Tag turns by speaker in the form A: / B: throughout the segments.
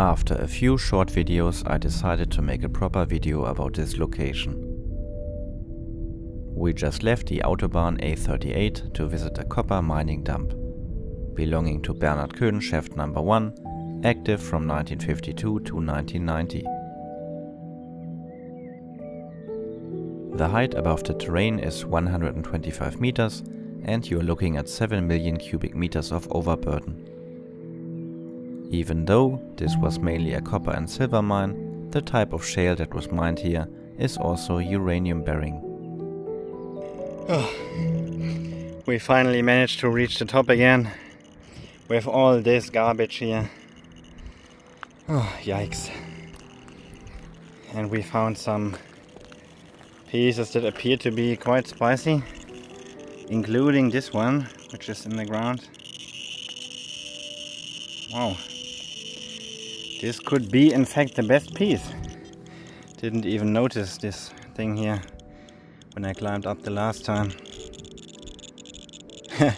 A: After a few short videos I decided to make a proper video about this location. We just left the Autobahn A38 to visit a copper mining dump, belonging to Bernard Koenen shaft number 1, active from 1952 to 1990. The height above the terrain is 125 meters and you are looking at 7 million cubic meters of overburden. Even though this was mainly a copper and silver mine, the type of shale that was mined here is also uranium bearing.
B: Oh, we finally managed to reach the top again with all this garbage here. Oh, yikes. And we found some pieces that appear to be quite spicy, including this one, which is in the ground. Wow, this could be in fact the best piece. Didn't even notice this thing here when I climbed up the last time.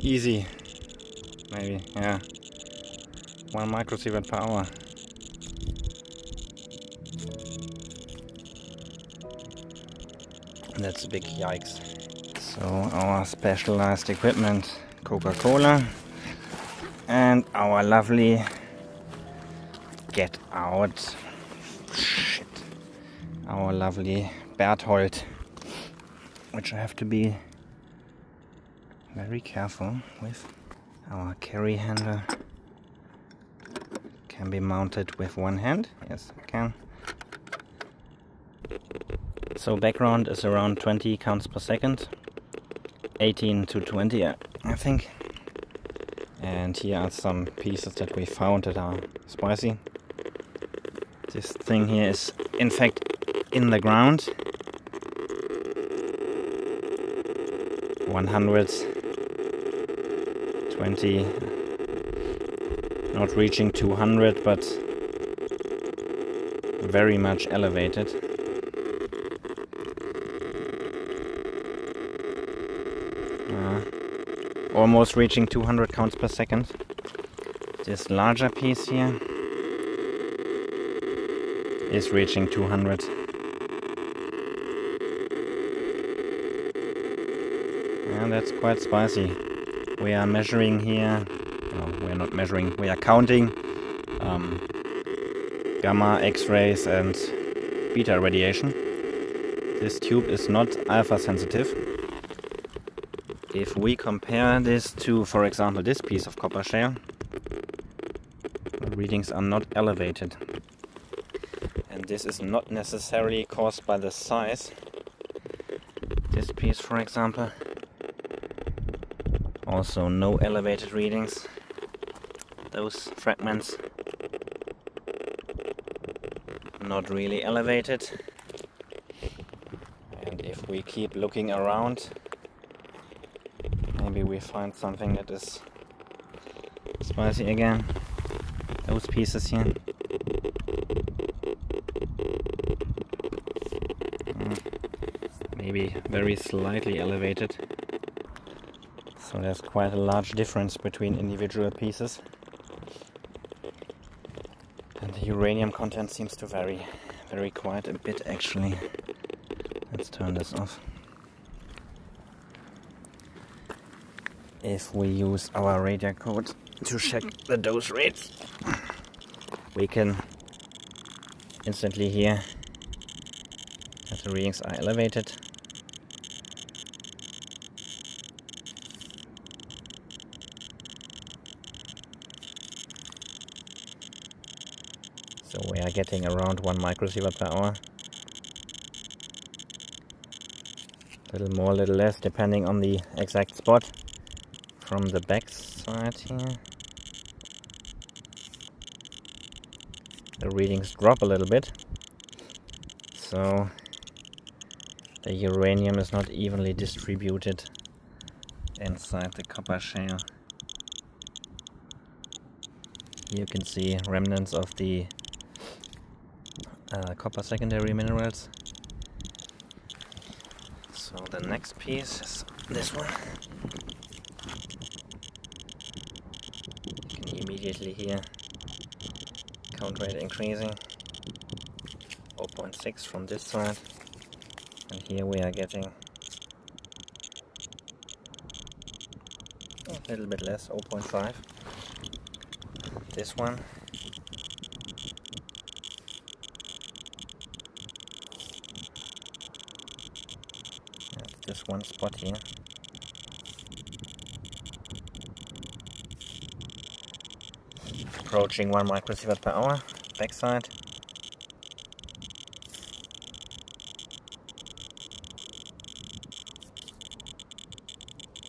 B: Easy. Maybe, yeah. One microsievert per hour. That's a big yikes. So our specialized equipment, Coca-Cola and our lovely get out. Shit. Our lovely Berthold, which I have to be very careful with. Our carry handle can be mounted with one hand. Yes, I can. So background is around 20 counts per second. 18 to 20, I think. And here are some pieces that we found that are spicy. This thing here is in fact in the ground. 120, not reaching 200, but very much elevated. Uh, almost reaching 200 counts per second. This larger piece here is reaching 200. And that's quite spicy. We are measuring here, we're not measuring, we are counting um, gamma, x-rays and beta radiation. This tube is not alpha sensitive. If we compare this to, for example, this piece of copper shale, the readings are not elevated this is not necessarily caused by the size. This piece, for example, also no elevated readings. Those fragments not really elevated. And if we keep looking around, maybe we find something that is spicy again. Those pieces here. Maybe very slightly elevated. So there's quite a large difference between individual pieces. And the uranium content seems to vary, vary quite a bit actually. Let's turn this off. If we use our RadiaCode to check the dose rates, we can instantly hear that the readings are elevated So we are getting around 1 microsievert per hour. A little more, a little less, depending on the exact spot from the back side here. The readings drop a little bit. So the uranium is not evenly distributed inside the copper shale. You can see remnants of the uh, copper secondary minerals. So the next piece is this one. You can immediately hear count rate increasing 0.6 from this side and here we are getting a little bit less 0.5 this one one spot here. Approaching 1 microsievert per hour backside.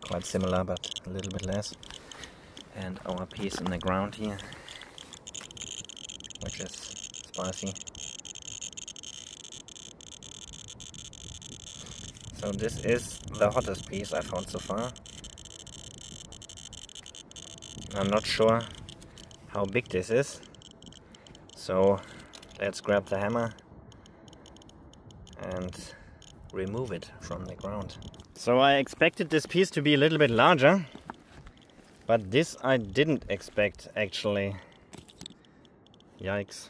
B: Quite similar but a little bit less. And our piece in the ground here which is spicy so this is the hottest piece I found so far I'm not sure how big this is so let's grab the hammer and remove it from the ground so I expected this piece to be a little bit larger, but this I didn't expect actually. Yikes.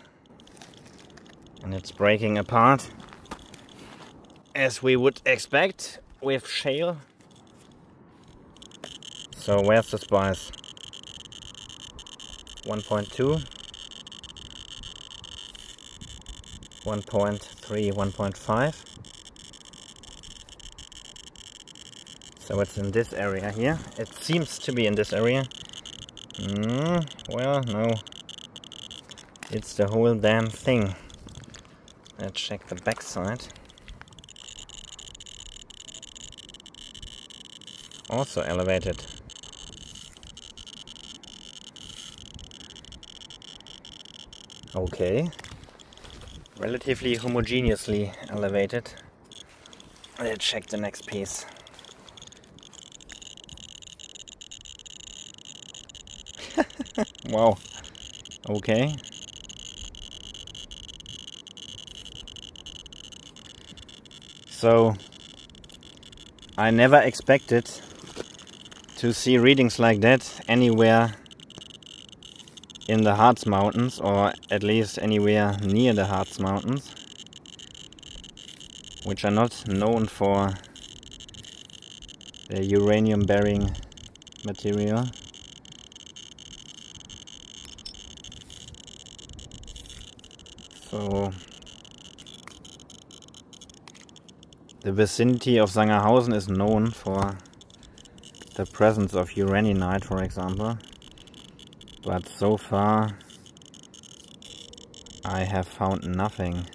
B: And it's breaking apart as we would expect with shale. So where's the spice? 1.2 1.3 1.5 So it's in this area here. It seems to be in this area. Mm, well, no. It's the whole damn thing. Let's check the back Also elevated. Okay. Relatively homogeneously elevated. Let's check the next piece. wow. Okay. So, I never expected to see readings like that anywhere in the Harz Mountains, or at least anywhere near the Harz Mountains, which are not known for the uranium bearing material. So the vicinity of Sangerhausen is known for the presence of uraninite, for example. But so far I have found nothing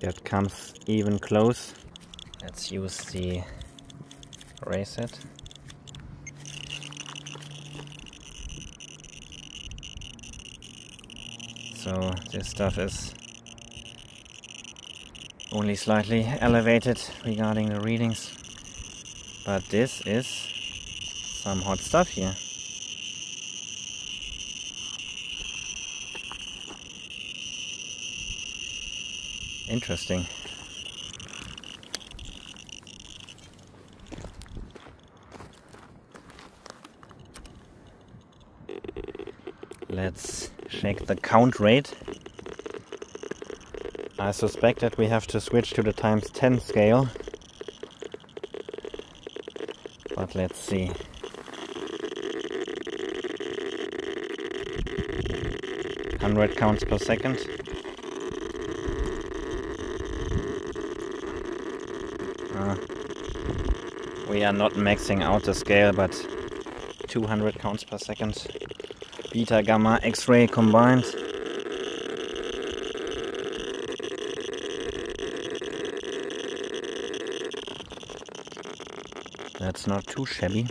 B: that comes even close. Let's use the reset. So this stuff is only slightly elevated regarding the readings. But this is some hot stuff here. Interesting. Let's check the count rate. I suspect that we have to switch to the times 10 scale. But let's see. Hundred counts per second. Uh, we are not maxing out the scale, but 200 counts per second beta gamma x-ray combined that's not too shabby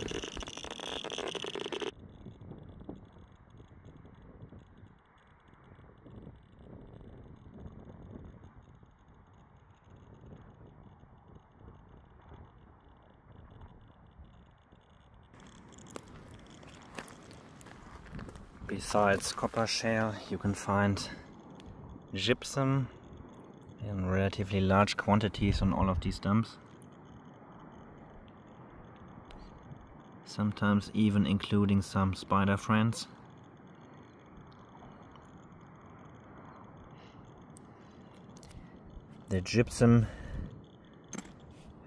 B: Besides copper shale, you can find gypsum in relatively large quantities on all of these dumps. sometimes even including some spider friends. The gypsum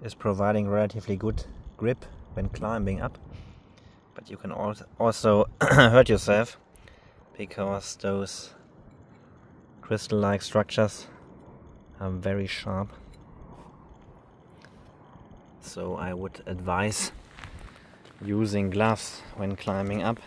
B: is providing relatively good grip when climbing up, but you can also hurt yourself because those crystal-like structures are very sharp. So I would advise using gloves when climbing up